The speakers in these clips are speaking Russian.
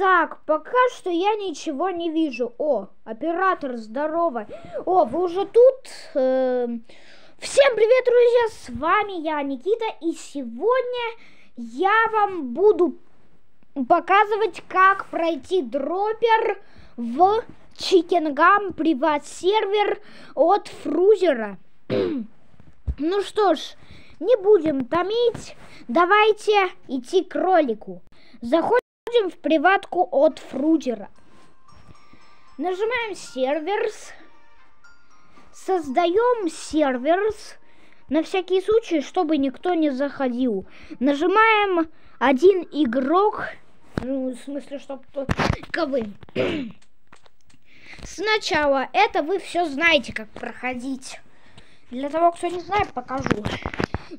Так, пока что я ничего не вижу. О, оператор, здорово. О, вы уже тут? Эм, Всем привет, друзья! С вами я, Никита, и сегодня я вам буду показывать, как пройти дропер в Чикенгам приват сервер от Фрузера. ну что ж, не будем томить, давайте идти к ролику. Заходим в приватку от Фрузера. Нажимаем серверс. Создаем серверс на всякий случай, чтобы никто не заходил. Нажимаем один игрок, ну, в смысле, чтобы только вы. Сначала это вы все знаете, как проходить. Для того, кто не знает, покажу.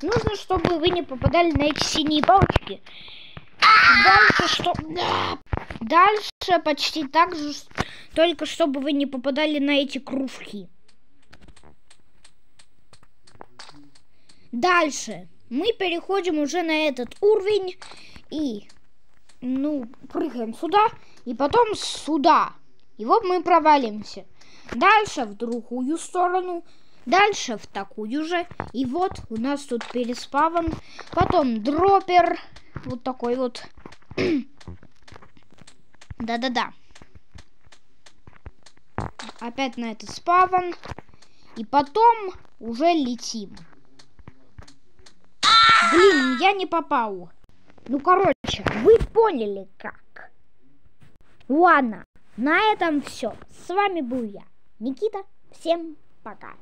Нужно, чтобы вы не попадали на эти синие палочки. Дальше что? Дальше почти так же, только чтобы вы не попадали на эти кружки. Дальше мы переходим уже на этот уровень и, ну, прыгаем сюда и потом сюда. И вот мы провалимся. Дальше в другую сторону, дальше в такую же. И вот у нас тут переспаван. Потом дропер. Вот такой вот. Да-да-да. Опять на этот спаван. И потом уже летим. Блин, я не попал. Ну, короче, вы поняли как. Ладно, на этом все. С вами был я, Никита. Всем пока.